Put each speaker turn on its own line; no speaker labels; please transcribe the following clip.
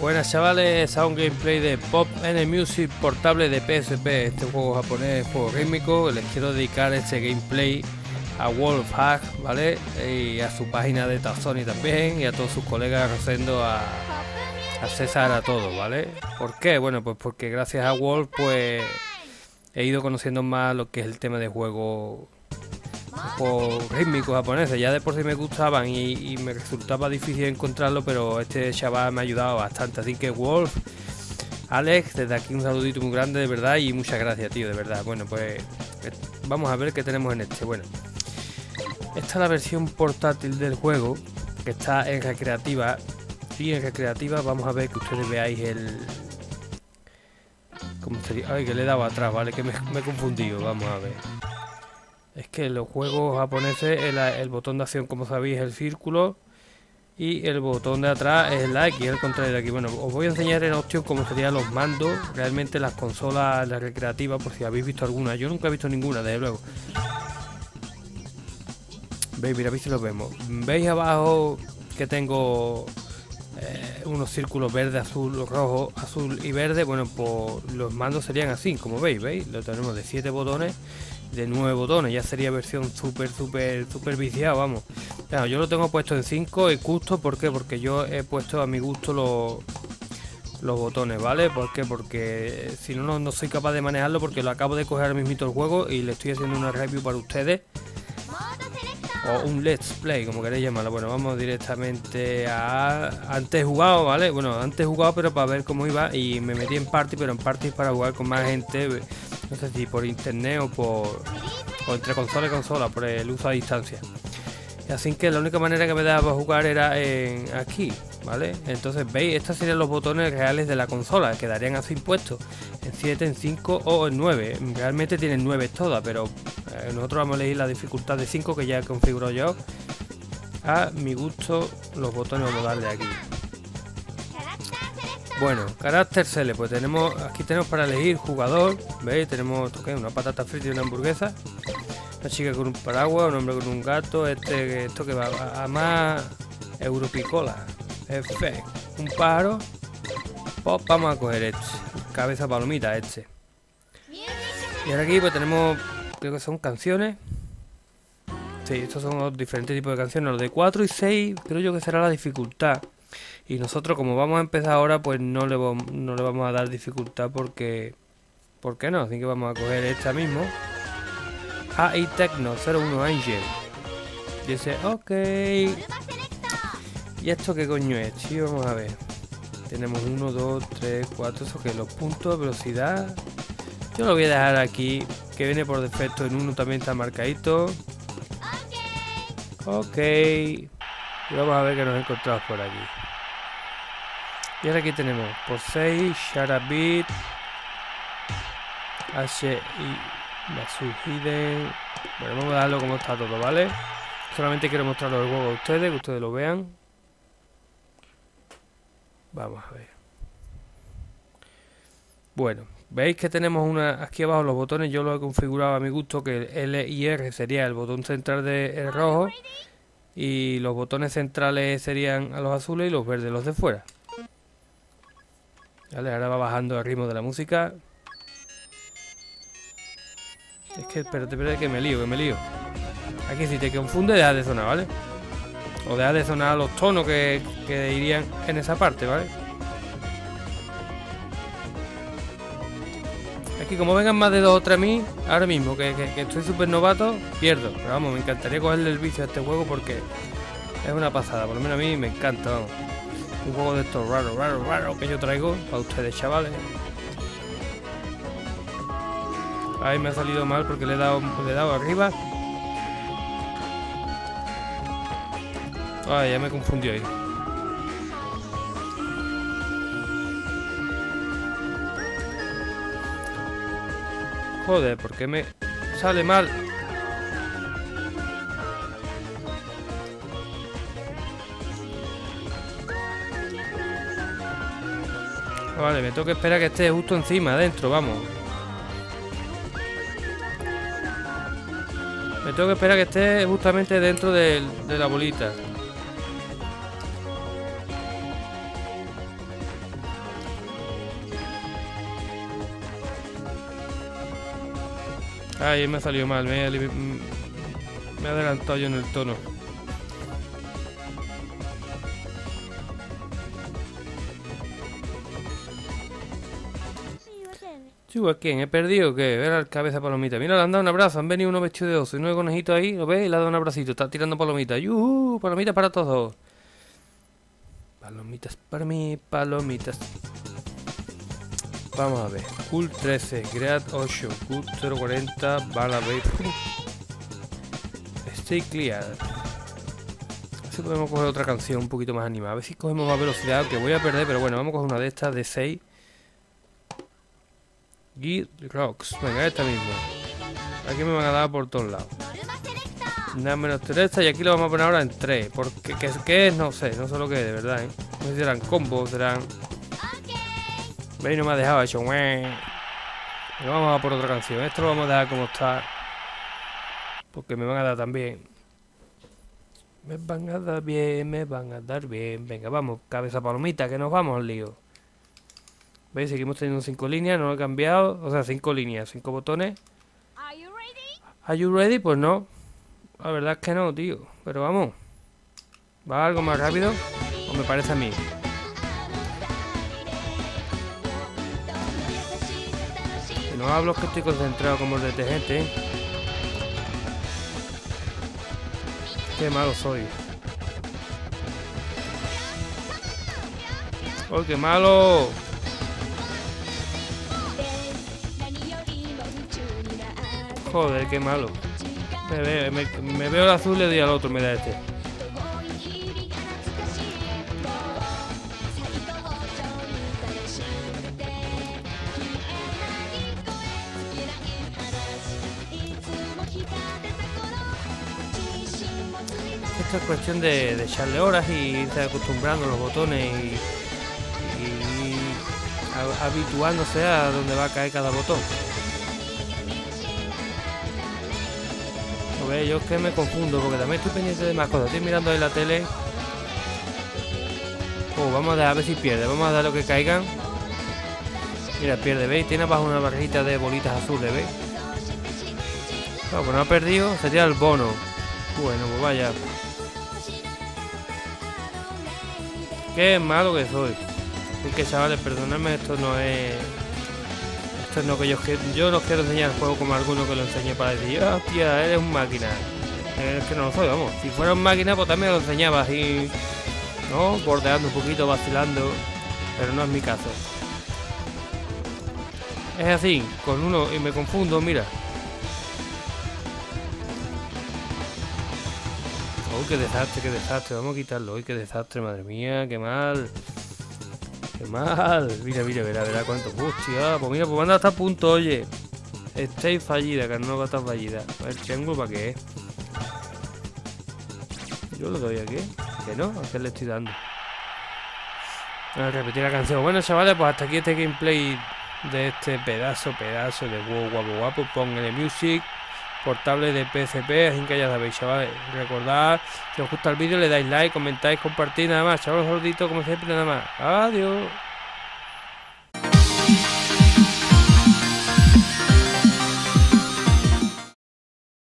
Buenas chavales, a un gameplay de Pop N Music portable de PSP, este juego japonés, juego rítmico, les quiero dedicar este gameplay a Wolfhack, ¿vale? Y a su página de Tazzoni también, y a todos sus colegas haciendo a, a César, a todos, ¿vale? ¿Por qué? Bueno, pues porque gracias a Wolf, pues he ido conociendo más lo que es el tema de juego juegos rítmicos japoneses. Ya de por sí me gustaban y, me resultaba difícil encontrarlo, pero este chaval me ha ayudado bastante. Así que Wolf, Alex, desde aquí un saludito muy grande de verdad y muchas gracias, tío, de verdad. Bueno, pues eh, vamos a ver qué tenemos en este. Bueno, esta es la versión portátil del juego que está en recreativa. Y en recreativa vamos a ver que ustedes veáis el... ¿Cómo sería? Ay, que le he dado atrás, ¿vale? Que me he confundido, vamos a ver. Es que los juegos japoneses el, botón de acción, como sabéis, es el círculo y el botón de atrás es la X, el contrario de aquí. Bueno, os voy a enseñar en opción cómo serían los mandos, realmente las consolas, las recreativas, por si habéis visto alguna. Yo nunca he visto ninguna, desde luego. Veis, mira, veis si lo vemos. ¿Veis abajo que tengo eh, unos círculos verde, azul, rojo, azul y verde? Bueno, pues los mandos serían así, como veis, ¿veis? Lo tenemos de 7 botones de 9 botones, ya sería versión súper, súper, súper viciado, vamos. Yo lo tengo puesto en 5 y justo, ¿por qué? Porque yo he puesto a mi gusto los, los botones, ¿vale? ¿Por qué? Porque si no, no soy capaz de manejarlo porque lo acabo de coger al mismito el juego y le estoy haciendo una review para ustedes. O un let's play, como queréis llamarlo. Bueno, vamos directamente a... Antes jugado, ¿vale? Bueno, antes jugado, pero para ver cómo iba. Y me metí en party, pero en party para jugar con más gente no sé si por internet o por o entre consola y consola, por el uso a distancia. Así que la única manera que me daba jugar era en aquí, ¿vale? Entonces veis, estos serían los botones reales de la consola, quedarían así puestos, en 7, en 5 o en 9. Realmente tienen 9 todas, pero eh, nosotros vamos a elegir la dificultad de 5 que ya he configurado yo. A mi gusto los botones vamos a darle aquí. Bueno, carácter Sele, pues tenemos, aquí tenemos para elegir jugador, ¿veis? Tenemos una patata frita y una hamburguesa, una chica con un paraguas, un hombre con un gato, este, esto que va a, más Europicola, F, un pájaro, pues vamos a coger este, cabeza palomita este. Y ahora aquí pues tenemos, creo que son canciones, sí, estos son diferentes tipos de canciones, los de 4 y 6 creo yo que será la dificultad. Y nosotros como vamos a empezar ahora, pues no le, no le vamos a dar dificultad porque... ¿Por qué no? Así que vamos a coger esta mismo. AI Tecno 01 Angel. Dice, ok. ¿Y esto qué coño es, tío? Vamos a ver. Tenemos 1, 2, 3, 4. Eso que los puntos, velocidad. Yo lo voy a dejar aquí. Que viene por defecto en uno también está marcadito. Ok. Y vamos a ver qué nos encontramos por aquí. Y ahora aquí tenemos 6, Sharabit, H y Masujiden. Bueno, vamos a darlo como está todo, ¿vale? Solamente quiero mostrarlo el juego a ustedes, que ustedes lo vean. Vamos a ver. Bueno, veis que tenemos una aquí abajo los botones, yo lo he configurado a mi gusto, que L y R sería el botón central de rojo y los botones centrales serían a los azules y los verdes los de fuera. Vale, ahora va bajando el ritmo de la música. Es que, espérate, espérate, que me lío, que me lío. Aquí si te confunde, deja de sonar, ¿vale? O deja de sonar los tonos que, que irían en esa parte, ¿vale? Aquí como vengan más de dos o tres mí, ahora mismo que, que estoy súper novato, pierdo. Pero vamos, me encantaría cogerle el vicio a este juego porque es una pasada. Por lo menos a mí me encanta, vamos. Un juego de estos raro, raro, raro que yo traigo para ustedes, chavales. Ay, me ha salido mal porque le he dado, le he dado arriba. Ay, ya me confundió ahí. Joder, ¿por qué me sale mal? Vale, me que esperar que esté justo encima, adentro, vamos. Me tengo que esperar que esté justamente dentro de, la bolita. Ay, me ha salido mal, me he, adelantado yo en el tono. ¿a quién? ¿He perdido qué? Ver al cabeza palomita. Mira, le han dado un abrazo. Han venido unos vestidos de oso y nueve conejitos ahí. ¿Lo ves? Y le ha dado un abracito. Está tirando palomitas. ¡Yuhu! Palomitas para todos. Palomitas para mí, palomitas. Vamos a ver. Cool 13, Great 8, Cool 040, Bala Babe. Stay clear. Si podemos coger otra canción un poquito más animada. A ver si cogemos más velocidad, que voy a perder, pero bueno, vamos a coger una de estas de 6. Git Rocks. Venga, esta misma. Aquí me van a dar por todos lados. Nada menos 3 y aquí lo vamos a poner ahora en 3. Porque ¿qué, es? No sé, no sé lo que es, de verdad, ¿eh? No sé si serán combos, serán... ¿Veis? No me ha dejado hecho. Pero vamos a por otra canción. Esto lo vamos a dejar como está. Porque me van a dar también. Me van a dar bien, me van a dar bien. Venga, vamos, cabeza palomita, que nos vamos al lío. ¿Veis? Seguimos teniendo cinco líneas, no lo he cambiado. O sea, cinco líneas, cinco botones. ¿Are you ready? Pues no. La verdad es que no, tío. Pero vamos. ¿Va algo más rápido? ¿O me parece a mí? No hablo que estoy concentrado como el detergente. Qué malo soy. ¡Oh, qué malo! Joder, qué malo. Me, veo el azul y le doy al otro, me da este. Es cuestión de, echarle horas y irse acostumbrando los botones y, habituándose a donde va a caer cada botón. yo es que me confundo porque también estoy pendiente de más cosas. Estoy mirando ahí la tele. Oh, vamos a, dar, a ver si pierde. Vamos a dar lo que caigan. Mira, pierde, ¿veis? Tiene abajo una barrita de bolitas azules, ¿veis? No, no ha perdido. Sería el bono. Bueno, pues vaya. Qué malo que soy. Es que chavales, perdonadme, esto no es esto es lo que yo, yo no quiero enseñar el juego como alguno que lo enseñe para decir, hostia, eres un máquina. Es que no lo soy, vamos. Si fuera un máquina, pues también lo enseñaba así, ¿no? Bordeando un poquito, vacilando. Pero no es mi caso. Es así, con uno y me confundo, mira. Oh, qué desastre, qué desastre. Vamos a quitarlo. Uy, qué desastre, madre mía, qué mal. Qué mal. Mira, mira, verá, verá cuánto. Hostia, pues mira, pues manda hasta punto, oye. Estáis fallida, que no va a estar fallida. A ver, tengo para qué. Yo lo doy aquí. Que no, a qué le estoy dando. A repetir la canción. Bueno, chavales, pues hasta aquí este gameplay de este pedazo, pedazo de guapo, guapo, guapo. Pónganle music portable de PCP, así que ya sabéis, chavales. Recordad, si os gusta el vídeo, le dais like, comentáis, compartid, nada más. Chavales, gordito, como siempre, nada más. Adiós.